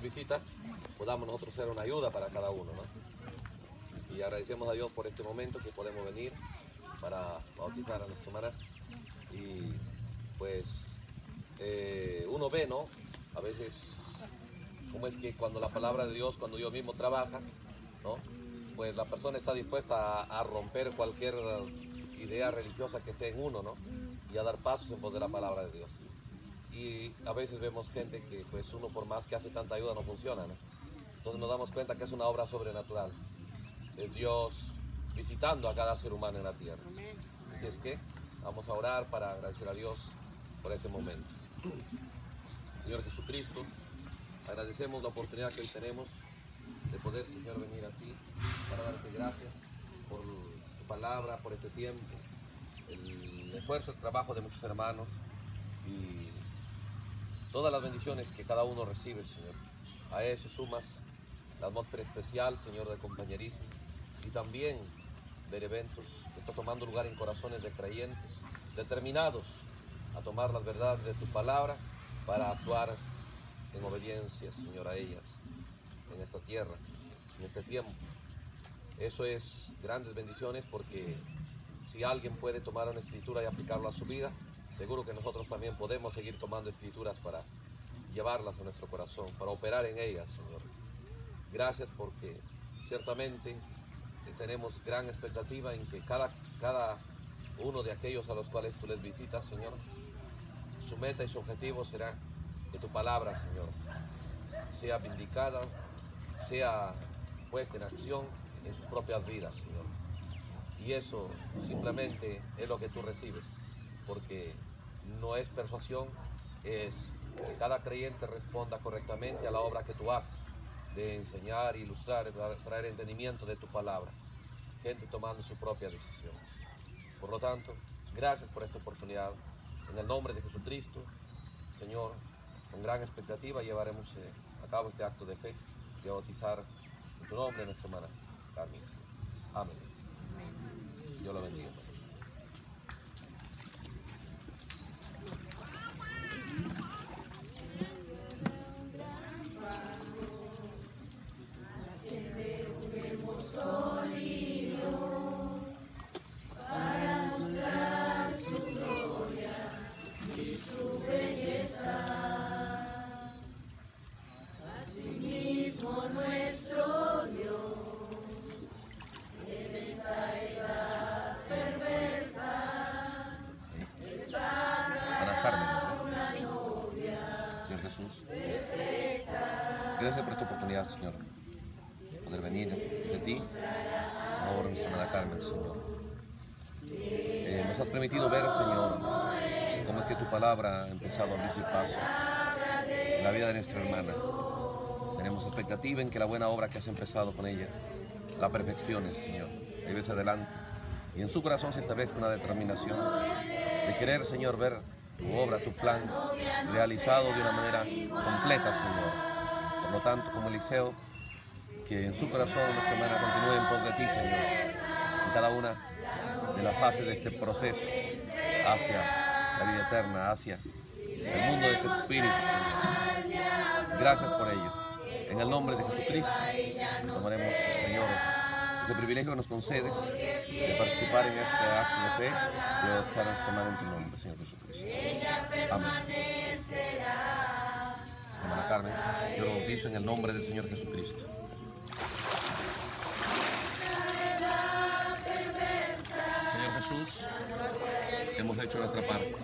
visita, podamos nosotros ser una ayuda para cada uno. ¿no? Y agradecemos a Dios por este momento que podemos venir para bautizar a nuestra hermana. Y pues eh, uno ve, ¿no? A veces, cómo es que cuando la palabra de Dios, cuando Dios mismo trabaja. Pues la persona está dispuesta a, romper cualquier idea religiosa que esté en uno, ¿no? Y a dar pasos en pos de la palabra de Dios y a veces vemos gente que pues uno por más que hace tanta ayuda no funciona. Entonces nos damos cuenta que es una obra sobrenatural. Es Dios visitando a cada ser humano en la tierra. Y es que vamos a orar para agradecer a Dios por este momento. Señor Jesucristo, agradecemos la oportunidad que hoy tenemos de poder, Señor, venir a ti para darte gracias por tu palabra, por este tiempo, el esfuerzo, el trabajo de muchos hermanos y todas las bendiciones que cada uno recibe, Señor. A eso sumas la atmósfera especial, Señor, de compañerismo y también ver eventos que está tomando lugar en corazones de creyentes determinados a tomar las verdades de tu palabra para actuar en obediencia, Señor, a ellas en esta tierra, en este tiempo. Eso es grandes bendiciones porque si alguien puede tomar una escritura y aplicarla a su vida, seguro que nosotros también podemos seguir tomando escrituras para llevarlas a nuestro corazón, para operar en ellas, Señor. Gracias porque ciertamente tenemos gran expectativa en que cada, cada uno de aquellos a los cuales tú les visitas, Señor, su meta y su objetivo será que tu palabra, Señor, sea vindicada, sea puesta en acción en sus propias vidas, Señor. Y eso simplemente es lo que tú recibes, porque no es persuasión, es que cada creyente responda correctamente a la obra que tú haces, de enseñar, ilustrar, traer entendimiento de tu palabra. Gente tomando su propia decisión. Por lo tanto, gracias por esta oportunidad. En el nombre de Jesucristo, Señor, con gran expectativa llevaremos eh, a cabo este acto de fe a bautizar en tu nombre nuestra hermana Carmen. Amén. Dios la bendiga. Señor Jesús. Gracias por esta oportunidad, Señor, poder venir de ti, ahora nuestra hermana Carmen, Señor. Eh, nos has permitido ver, Señor, cómo es que tu palabra ha empezado a abrirse paso en la vida de nuestra hermana. Tenemos expectativa en que la buena obra que has empezado con ella la perfecciones, Señor, y ves adelante. Y en su corazón se establezca una determinación de querer, Señor, ver tu obra, tu plan realizado de una manera completa, Señor. Por lo tanto, como Eliseo, que en su corazón nuestra hermana continúe en pos de ti, Señor, en cada una de las fases de este proceso hacia la vida eterna, hacia el mundo de tu Espíritu, Señor. Gracias por ello. En el nombre de Jesucristo, tomaremos, Señor, este privilegio que nos concedes de participar en este acto de fe y de bautizar a nuestra hermana en tu nombre, Señor Jesucristo. Amén. Hermana Carmen, yo lo bautizo en el nombre del Señor Jesucristo. Señor Jesús, hemos hecho nuestra parte.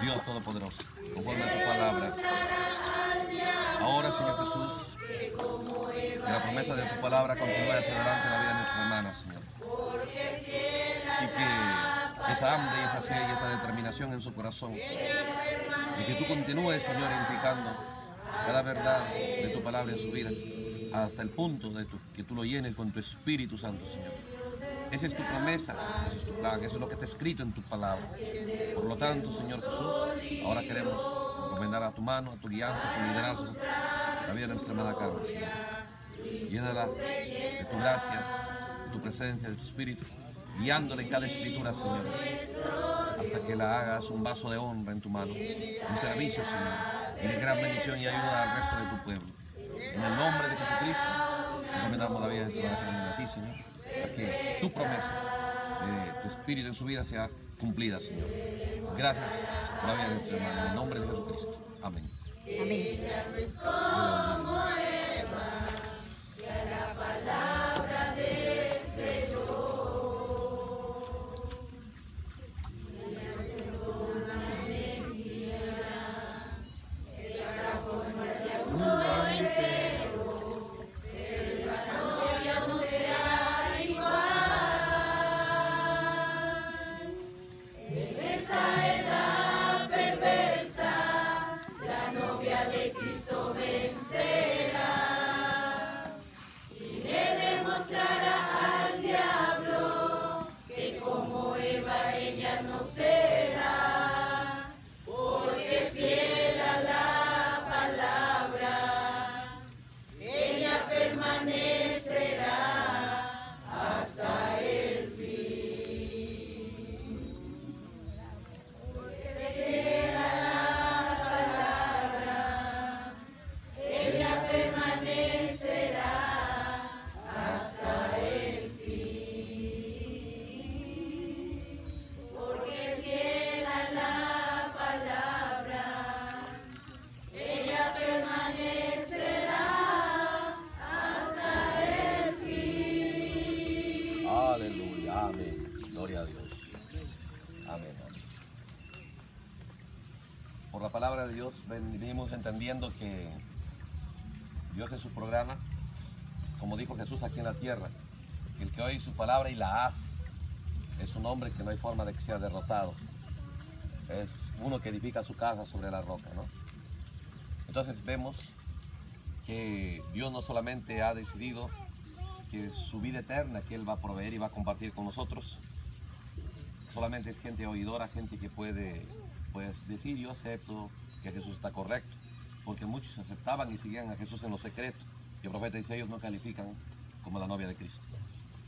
Dios Todopoderoso, conforme a tu palabra. Señor Jesús, que la promesa de tu palabra continúe hacia adelante en la vida de nuestra hermana, Señor. Y que esa hambre, esa sed y esa determinación en su corazón, y que tú continúes, Señor, edificando cada verdad de tu palabra en su vida, hasta el punto de que tú lo llenes con tu Espíritu Santo, Señor. Esa es tu promesa, ese es tu plan, eso es lo que está escrito en tu palabra. Por lo tanto, Señor Jesús, ahora queremos encomendar a tu mano, a tu guianza, a tu liderazgo, la vida de nuestra amada Carmen. Llénala de tu gracia, de tu presencia, de tu espíritu, guiándola en cada escritura, Señor, hasta que la hagas un vaso de honra en tu mano, en servicio, Señor, y de gran bendición y ayuda al resto de tu pueblo. En el nombre de Jesucristo, encomendamos la vida de nuestra hermana a ti, Señor, para que tu promesa, eh, tu espíritu en su vida sea cumplida, Señor. Gracias por la vida de nuestra hermana, en el nombre de Jesucristo. Amén. Amén. Aleluya, palabra de Dios venimos entendiendo que Dios es su programa, como dijo Jesús aquí en la tierra, que el que oye su palabra y la hace es un hombre que no hay forma de que sea derrotado. Es uno que edifica su casa sobre la roca, ¿no? Entonces vemos que Dios no solamente ha decidido que su vida eterna que Él va a proveer y va a compartir con nosotros, solamente es gente oidora, gente que puede pues, decir yo acepto que Jesús está correcto, porque muchos aceptaban y seguían a Jesús en lo secreto, y el profeta dice ellos no califican como la novia de Cristo.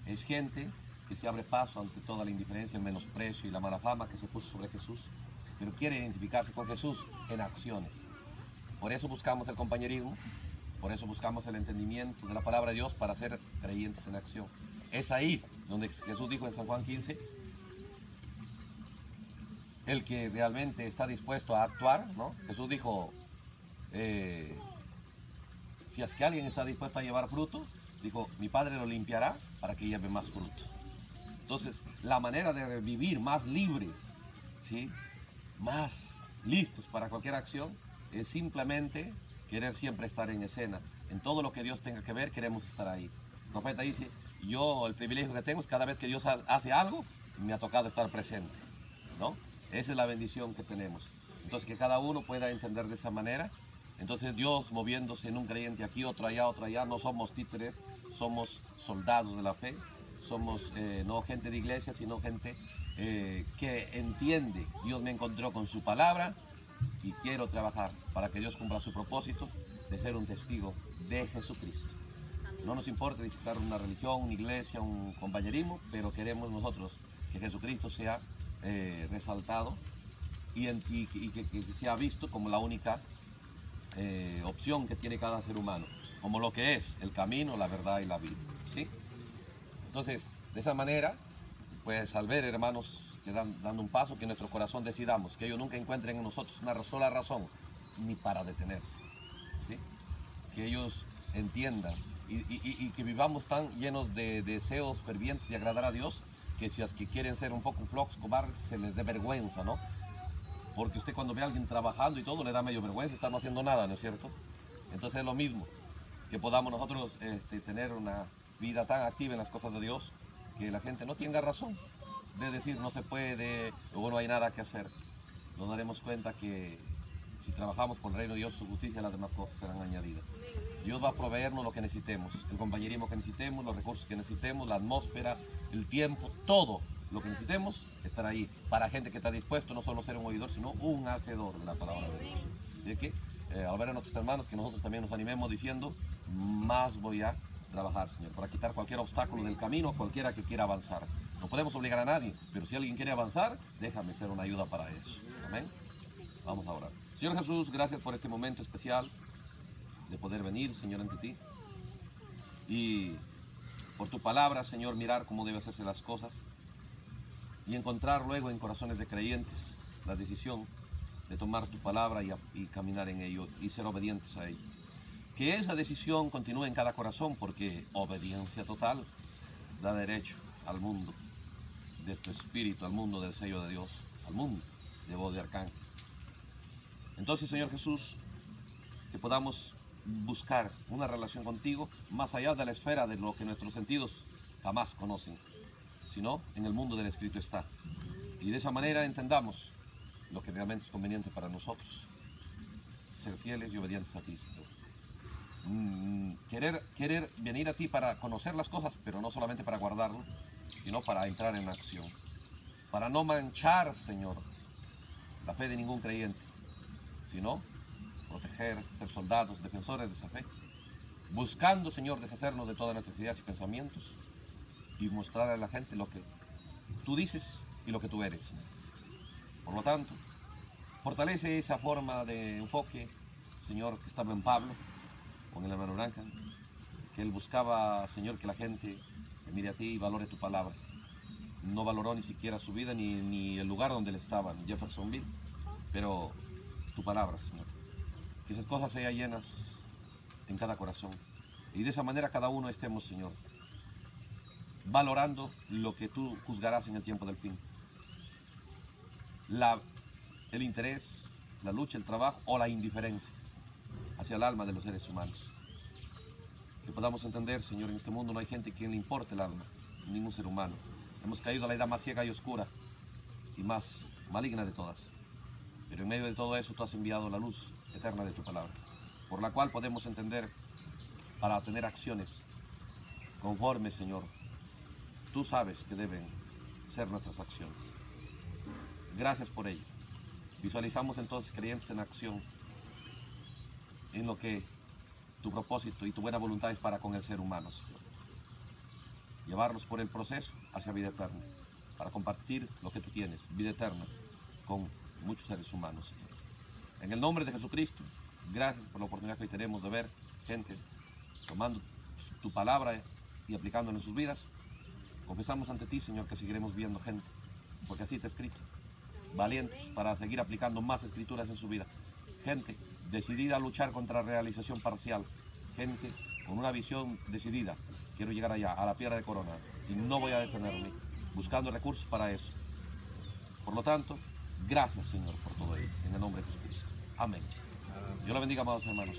Es gente que se abre paso ante toda la indiferencia, el menosprecio y la mala fama que se puso sobre Jesús, pero quiere identificarse con Jesús en acciones. Por eso buscamos el compañerismo, por eso buscamos el entendimiento de la palabra de Dios para ser creyentes en acción. Es ahí donde Jesús dijo en San Juan 15, el que realmente está dispuesto a actuar, ¿no? Jesús dijo, eh, si es que alguien está dispuesto a llevar fruto, dijo, mi Padre lo limpiará para que lleve más fruto. Entonces, la manera de vivir más libres, ¿sí? más listos para cualquier acción, es simplemente querer siempre estar en escena. En todo lo que Dios tenga que ver, queremos estar ahí. El profeta dice, yo el privilegio que tengo es cada vez que Dios hace algo, me ha tocado estar presente. ¿no? Esa es la bendición que tenemos. Entonces que cada uno pueda entender de esa manera. Entonces Dios moviéndose en un creyente aquí, otro allá, otro allá, no somos títeres, somos soldados de la fe, somos eh, no gente de iglesia, sino gente eh, que entiende, Dios me encontró con su palabra y quiero trabajar para que Dios cumpla su propósito de ser un testigo de Jesucristo. No nos importa disfrutar una religión, una iglesia, un compañerismo, pero queremos nosotros que Jesucristo sea eh, resaltado y, que, que, sea visto como la única eh, opción que tiene cada ser humano, como lo que es el camino, la verdad y la vida. ¿sí? Entonces, de esa manera, pues al ver, hermanos, que dan, dando un paso, que nuestro corazón decidamos, que ellos nunca encuentren en nosotros una sola razón, ni para detenerse. ¿sí? Que ellos entiendan y, y, y, que vivamos tan llenos de deseos fervientes de agradar a Dios, que si es que quieren ser un poco flojos, cobardes, se les dé vergüenza, ¿no? Porque usted cuando ve a alguien trabajando y todo, le da medio vergüenza, estar no haciendo nada, ¿no es cierto? Entonces es lo mismo, que podamos nosotros este, tener una vida tan activa en las cosas de Dios, que la gente no tenga razón de decir no se puede o no hay nada que hacer. Nos daremos cuenta que si trabajamos por el reino de Dios, su justicia, las demás cosas serán añadidas. Dios va a proveernos lo que necesitemos, el compañerismo que necesitemos, los recursos que necesitemos, la atmósfera, el tiempo, todo lo que necesitemos estará ahí para gente que está dispuesto no solo a ser un oidor, sino un hacedor de la palabra de Dios. Así que eh, al ver a nuestros hermanos, que nosotros también nos animemos diciendo, más voy a trabajar, Señor, para quitar cualquier obstáculo del camino, cualquiera que quiera avanzar. No podemos obligar a nadie, pero si alguien quiere avanzar, déjame ser una ayuda para eso. Amén. Vamos a orar. Señor Jesús, gracias por este momento especial de poder venir, Señor, ante ti. Y por tu palabra, Señor, mirar cómo deben hacerse las cosas. Y encontrar luego en corazones de creyentes la decisión de tomar tu palabra y, y caminar en ello y ser obedientes a ello. Que esa decisión continúe en cada corazón porque obediencia total da derecho al mundo de tu espíritu, al mundo del sello de Dios, al mundo de voz de arcángel. Entonces, Señor Jesús, que podamos buscar una relación contigo más allá de la esfera de lo que nuestros sentidos jamás conocen, sino en el mundo del Espíritu está. Y de esa manera entendamos lo que realmente es conveniente para nosotros. Ser fieles y obedientes a ti, Señor. Mm, querer, querer venir a ti para conocer las cosas, pero no solamente para guardarlo, sino para entrar en acción. Para no manchar, Señor, la fe de ningún creyente, sino proteger, ser soldados, defensores de esa fe. Buscando, Señor, deshacernos de todas nuestras ideas y pensamientos y mostrar a la gente lo que tú dices y lo que tú eres, Señor. Por lo tanto, fortalece esa forma de enfoque, Señor, que estaba en Pablo, con el hermano Blanca, que él buscaba, Señor, que la gente mire a ti y valore tu palabra. No valoró ni siquiera su vida ni, ni el lugar donde él estaba, en Jeffersonville, pero tu palabra, Señor. Que esas cosas sean llenas en cada corazón. Y de esa manera cada uno estemos, Señor, valorando lo que tú juzgarás en el tiempo del fin. La, el interés, la lucha, el trabajo o la indiferencia hacia el alma de los seres humanos. Que podamos entender, Señor, en este mundo no hay gente a quien le importe el alma, ningún ser humano. Hemos caído a la edad más ciega y oscura y más maligna de todas. Pero en medio de todo eso tú has enviado la luz eterna de tu palabra, por la cual podemos entender para tener acciones conformes, Señor. Tú sabes que deben ser nuestras acciones. Gracias por ello. Visualizamos entonces creyentes en acción en lo que tu propósito y tu buena voluntad es para con el ser humano, Señor. Llevarlos por el proceso hacia vida eterna, para compartir lo que tú tienes, vida eterna, con muchos seres humanos, Señor. En el nombre de Jesucristo, gracias por la oportunidad que hoy tenemos de ver gente tomando tu palabra y aplicándola en sus vidas. Confesamos ante ti, Señor, que seguiremos viendo gente, porque así ha escrito. Valientes para seguir aplicando más escrituras en su vida. Gente decidida a luchar contra la realización parcial. Gente con una visión decidida. Quiero llegar allá, a la piedra de corona, y no voy a detenerme, buscando recursos para eso. Por lo tanto, gracias Señor por todo ello, en el nombre de Jesucristo. Amén. Dios lo bendiga, amados hermanos.